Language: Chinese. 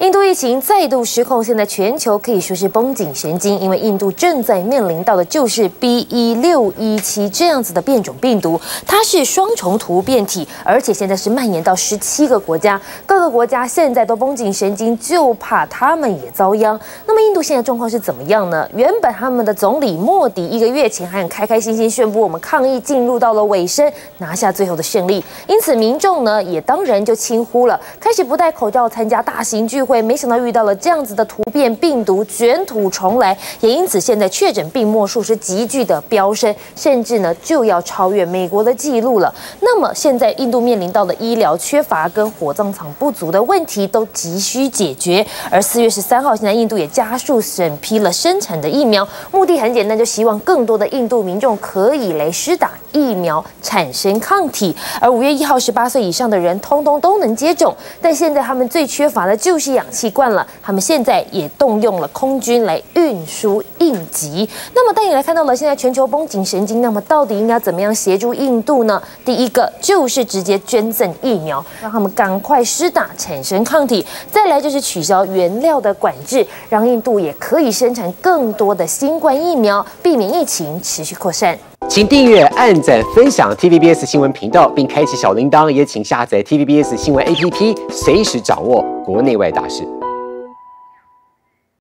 印度疫情再度失控，现在全球可以说是绷紧神经，因为印度正在面临到的就是 B 一六一七这样子的变种病毒，它是双重突变体，而且现在是蔓延到十七个国家，各个国家现在都绷紧神经，就怕他们也遭殃。那么印度现在状况是怎么样呢？原本他们的总理莫迪一个月前还很开开心心宣布，我们抗疫进入到了尾声，拿下最后的胜利，因此民众呢也当然就轻忽了，开始不戴口罩参加大型聚会，会没想到遇到了这样子的突变病毒，卷土重来，也因此现在确诊病末数是急剧的飙升，甚至呢就要超越美国的记录了。那么现在印度面临到的医疗缺乏跟火葬场不足的问题都急需解决，而四月十三号，现在印度也加速审批了生产的疫苗，目的很简单，就希望更多的印度民众可以来施打疫苗，产生抗体。而五月一号，十八岁以上的人通通都能接种，但现在他们最缺乏的就是氧气罐了。他们现在也动用了空军来运输应急。那么带你来看到了现在全球绷紧神经，那么到底应该怎么样协助印度呢？第一个就是直接捐赠疫苗，让他们赶快施打，产生抗体。再来就是取消原料的管制，让印度也可以生产更多的新冠疫苗，避免疫情持续扩散。请订阅、按赞、分享 TVBS 新闻频道，并开启小铃铛，也请下载 TVBS 新闻 APP，随时掌握国内外大事。